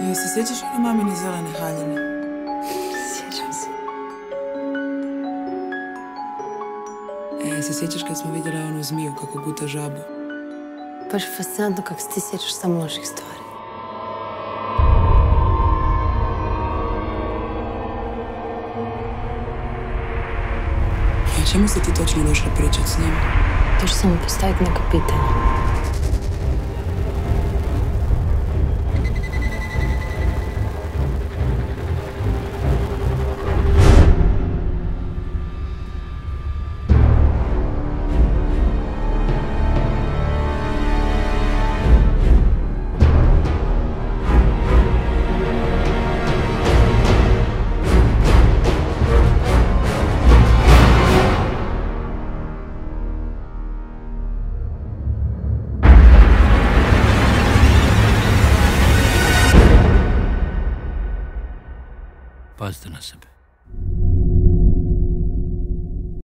E, se sjećaš one mamine zelene haljine? Sjećam se. E, se sjećaš kad smo vidjeli onu zmiju kako guta žabu? Baš fascinantno kako se ti sjećaš samo loših stvari. A čemu si ti točno došla pričat s njim? To ću samo postaviti neko pitanje. باز نصبه